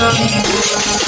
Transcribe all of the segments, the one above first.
I'm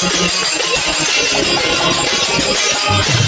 Thank you.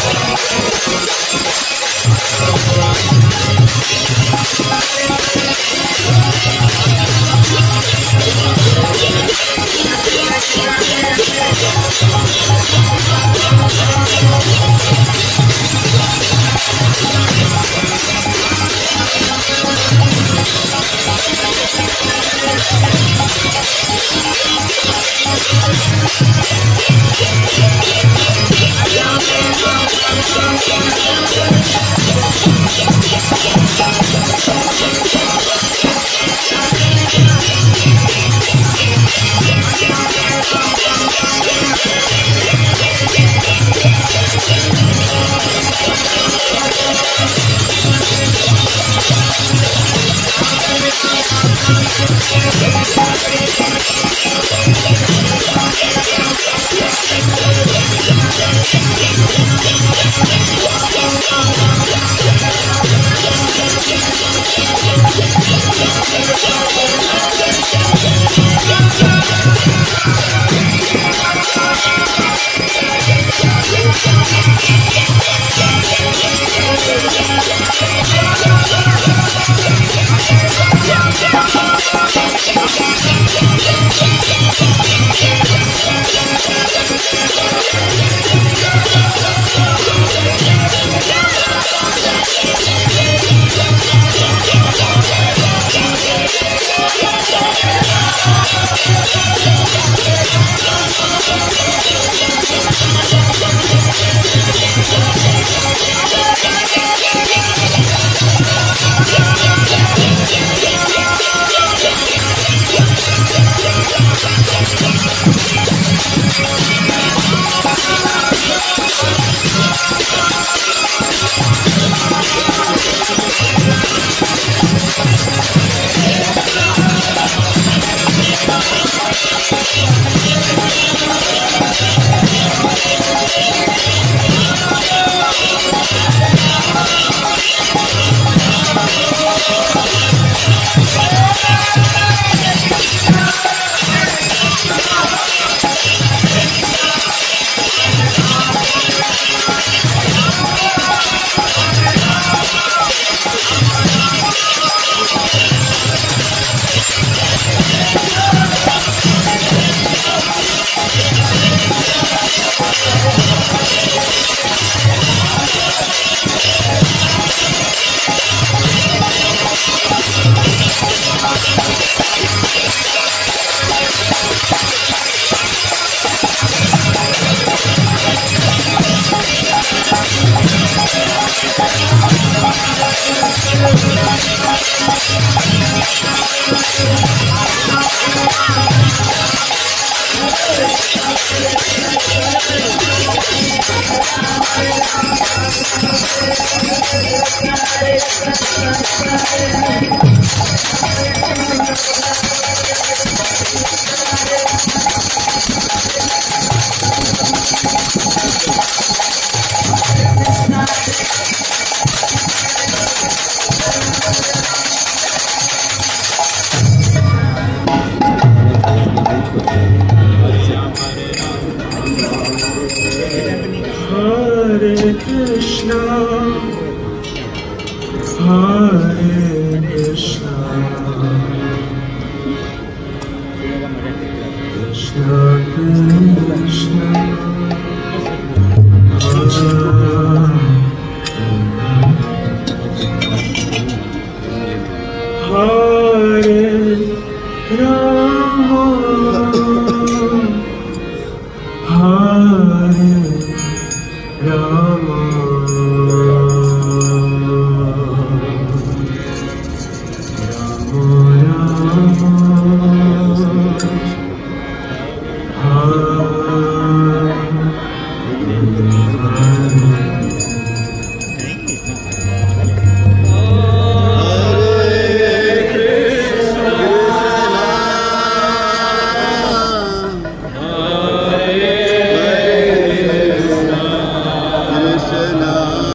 Krishna.